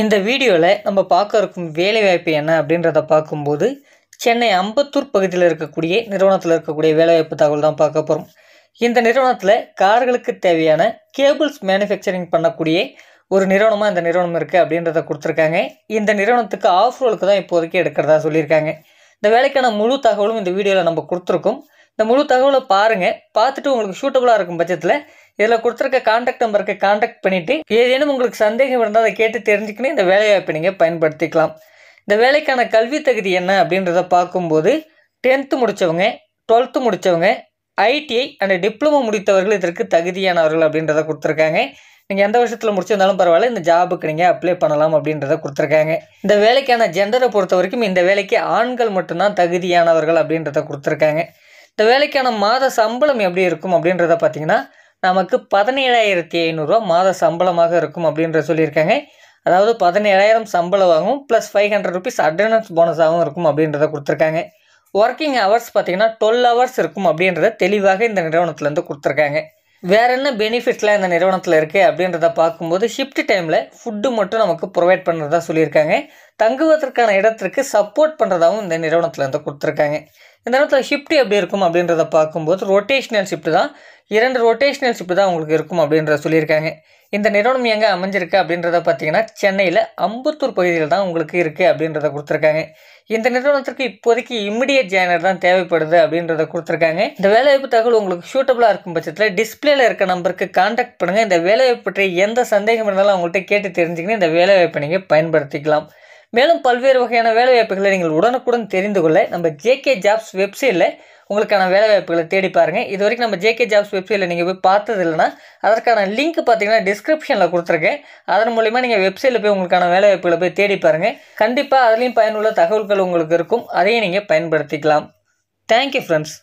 இந்த வீடியோவில் நம்ம பார்க்க இருக்கும் வேலைவாய்ப்பு என்ன அப்படின்றத பார்க்கும்போது சென்னை அம்பத்தூர் பகுதியில் இருக்கக்கூடிய நிறுவனத்தில் இருக்கக்கூடிய வேலைவாய்ப்பு தகவல் தான் பார்க்க போகிறோம் இந்த நிறுவனத்தில் கார்களுக்கு தேவையான கேபிள்ஸ் மேனுஃபேக்சரிங் பண்ணக்கூடிய ஒரு நிறுவனமாக இந்த நிறுவனம் இருக்குது அப்படின்றத கொடுத்துருக்காங்க. இந்த நிறுவனத்துக்கு ஆஃப் ரோலுக்கு தான் இப்போதைக்கு எடுக்கிறதா சொல்லியிருக்காங்க. இந்த வேலைக்கான முழு தகவலும் இந்த வீடியோவில் நம்ம கொடுத்துருக்கோம். இந்த முழு தகவலை பாருங்கள் பார்த்துட்டு உங்களுக்கு சூட்டபுளாக இருக்கும் பட்சத்தில் இதில் கொடுத்துருக்க காண்டாக்ட் நம்பருக்கு காண்டாக்ட் பண்ணிவிட்டு ஏதேனும் உங்களுக்கு சந்தேகம் இருந்தால் அதை கேட்டு தெரிஞ்சுக்கணும் இந்த வேலைவாய்ப்பை நீங்கள் பயன்படுத்திக்கலாம். இந்த வேலைக்கான கல்வி தகுதி என்ன அப்படின்றத பார்க்கும்போது டென்த்து முடித்தவங்க டுவெல்த்து முடித்தவங்க ஐடிஐ அண்ட் டிப்ளமோ முடித்தவர்கள் இதற்கு தகுதியானவர்கள் அப்படின்றத கொடுத்துருக்காங்க. நீங்கள் எந்த வருஷத்தில் முடிச்சிருந்தாலும் பரவாயில்ல இந்த ஜாபுக்கு நீங்கள் அப்ளை பண்ணலாம் அப்படின்றத கொடுத்துருக்காங்க. இந்த வேலைக்கான ஜெண்டரை பொறுத்த வரைக்கும் இந்த வேலைக்கு ஆண்கள் மட்டும்தான் தகுதியானவர்கள் அப்படின்றத கொடுத்துருக்காங்க. இந்த வேலைக்கான மாத சம்பளம் எப்படி இருக்கும் அப்படின்றத பார்த்தீங்கன்னா நமக்கு பதினேழாயிரத்தி ஐநூறுரூவா மாத சம்பளமாக இருக்கும் அப்படின்ற சொல்லியிருக்காங்க. அதாவது பதினேழாயிரம் சம்பளம் ஆகும் plus five hundred rupees attendance போனஸாகவும் இருக்கும் அப்படின்றத கொடுத்துருக்காங்க. ஒர்க்கிங் ஹவர்ஸ் பார்த்தீங்கன்னா டுவெல் ஹவர்ஸ் இருக்கும் அப்படின்றத தெளிவாக இந்த நிறுவனத்துலேருந்து கொடுத்துருக்காங்க. வேற என்ன பெனிஃபிட்ஸ்லாம் இந்த நிறுவனத்தில் இருக்குது அப்படின்றத பார்க்கும்போது ஷிஃப்ட் டைமில் ஃபுட்டு மட்டும் நமக்கு ப்ரொவைட் பண்ணுறதா சொல்லியிருக்காங்க. தங்குவதற்கான இடத்திற்கு சப்போர்ட் பண்ணுறதாகவும் இந்த நிறுவனத்தில் வந்து கொடுத்துருக்காங்க. இந்த நேரத்தில் ஷிஃப்ட் எப்படி இருக்கும் அப்படின்றத பார்க்கும்போது ரொட்டேஷ்னல் ஷிஃப்ட் தான். இரண்டு ரொட்டேஷ்னல் ஷிஃப்ட் தான் உங்களுக்கு இருக்கும் அப்படின்றத சொல்லியிருக்காங்க. இந்த நிறுவனம் எங்கே அமைஞ்சிருக்கு அப்படின்றத பார்த்தீங்கன்னா சென்னையில் அம்பத்தூர் பகுதியில் தான் உங்களுக்கு இருக்குது அப்படின்றத கொடுத்துருக்காங்க. இந்த நிறுவனத்திற்கு இப்போதைக்கு இம்மிடியட் ஜாயினர் தான் தேவைப்படுது அப்படின்றத கொடுத்துருக்காங்க. இந்த வேலைவாய்ப்பு தகவல் உங்களுக்கு சூட்டபுளாக இருக்கும் பட்சத்தில் டிஸ்பிளேல இருக்க நம்பருக்கு காண்டாக்ட் பண்ணுங்கள் இந்த வேலைவாய்ப்பு பற்றி எந்த சந்தேகம் இருந்தாலும் அவங்கள்ட்ட கேட்டு தெரிஞ்சுக்கின்னு இந்த வேலைவாய்ப்பை நீங்கள் பயன்படுத்திக்கலாம். மேலும் பல்வேறு வகையான வேலைவாய்ப்புகளை நீங்கள் உடனுக்குடன் தெரிந்து கொள்ள நம்ம ஜேகே ஜாப்ஸ் வெப்சைட்டில் உங்களுக்கான வேலைவாய்ப்புகளை தேடி பாருங்கள் இது வரைக்கும் நம்ம ஜேகே ஜாப்ஸ் வெப்சைட்டில் நீங்கள் போய் பார்த்தது இல்லைன்னா அதற்கான லிங்க் பார்த்தீங்கன்னா டிஸ்கிரிப்ஷனில் கொடுத்துருக்கேன். அதன் மூலிமா நீங்கள் வெப்சைட்டில் போய் உங்களுக்கான வேலைவாய்ப்புகளை போய் தேடி பாருங்கள் கண்டிப்பாக அதுலேயும் பயனுள்ள தகவல்கள் உங்களுக்கு இருக்கும். அதையும் நீங்கள் பயன்படுத்திக்கலாம். Thank you friends